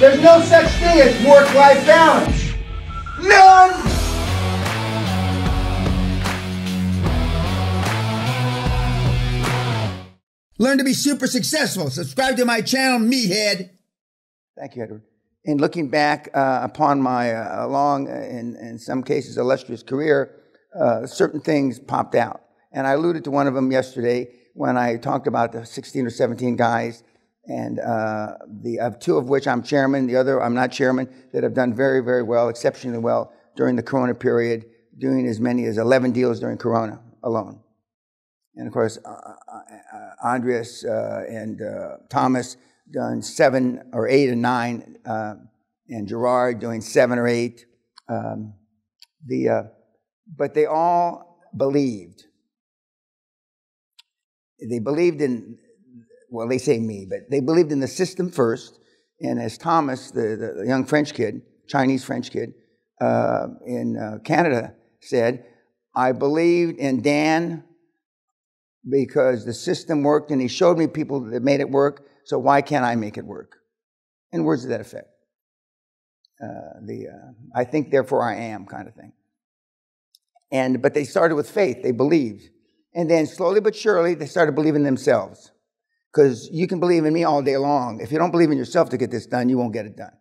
There's no such thing as work-life balance. None! Learn to be super successful. Subscribe to my channel, Meathead. Thank you, Edward. In looking back uh, upon my uh, long, uh, in, in some cases, illustrious career, uh, certain things popped out. And I alluded to one of them yesterday when I talked about the 16 or 17 guys, and uh, the, of two of which I'm chairman, the other I'm not chairman, that have done very, very well, exceptionally well during the Corona period, doing as many as 11 deals during Corona alone. And of course, uh, uh, Andreas uh, and uh, Thomas done seven or eight and nine, uh, and Gerard doing seven or eight. Um, the, uh, but they all believed. They believed in, well, they say me, but they believed in the system first. And as Thomas, the, the young French kid, Chinese French kid in Canada, said, I believed in Dan because the system worked and he showed me people that made it work, so why can't I make it work? In words to that effect. Uh, the uh, I think, therefore I am kind of thing. And but they started with faith; they believed, and then slowly but surely they started believing themselves. Because you can believe in me all day long. If you don't believe in yourself to get this done, you won't get it done.